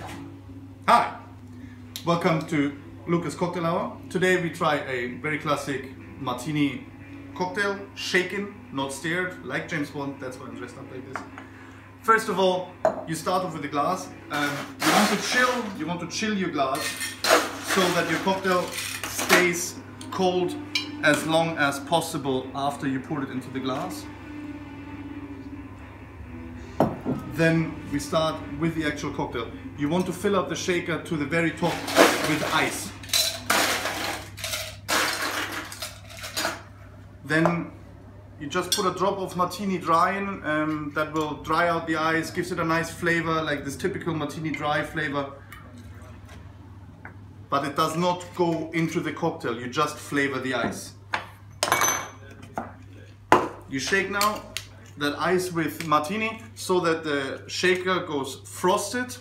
Hi, welcome to Lukas Cocktail Hour. Today we try a very classic martini cocktail, shaken, not stirred, like James Bond, that's why I'm dressed up like this. First of all, you start off with a glass. Um, you want to chill, you want to chill your glass so that your cocktail stays cold as long as possible after you pour it into the glass. Then we start with the actual cocktail. You want to fill up the shaker to the very top with ice. Then you just put a drop of martini dry in, um, that will dry out the ice, gives it a nice flavor, like this typical martini dry flavor. But it does not go into the cocktail, you just flavor the ice. You shake now that ice with martini so that the shaker goes frosted.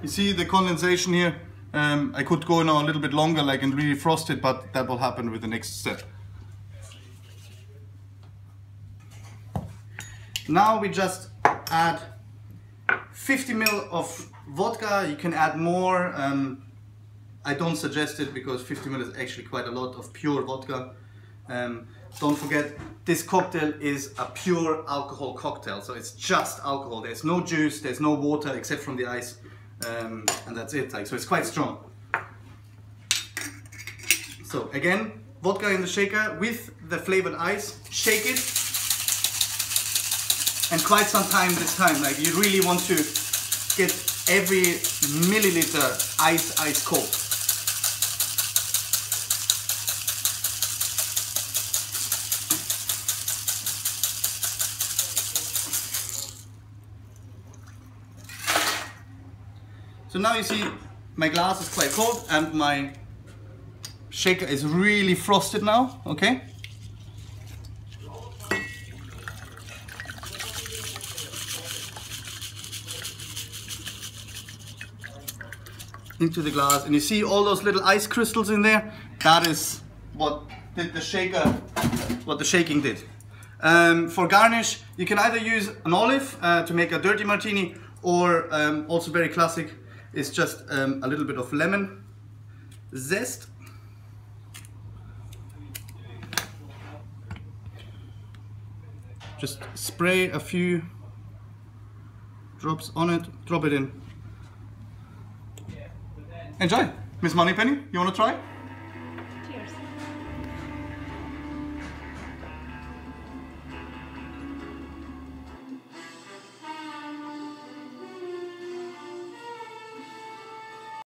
You see the condensation here? Um, I could go now a little bit longer like and really frost it, but that will happen with the next step. Now we just add 50 ml of vodka. You can add more. Um, I don't suggest it because 50 ml is actually quite a lot of pure vodka. Um, don't forget, this cocktail is a pure alcohol cocktail. So it's just alcohol. There's no juice, there's no water except from the ice. Um, and that's it. Like, so it's quite strong. So again, vodka in the shaker with the flavored ice. Shake it and quite some time this time. Like you really want to get every milliliter ice ice cold. So now you see my glass is quite cold and my shaker is really frosted now, okay? Into the glass and you see all those little ice crystals in there? That is what did the shaker what the shaking did. Um, for garnish you can either use an olive uh, to make a dirty martini or um, also very classic is just um, a little bit of lemon zest. Just spray a few drops on it drop it in Enjoy. Miss Moneypenny, you want to try?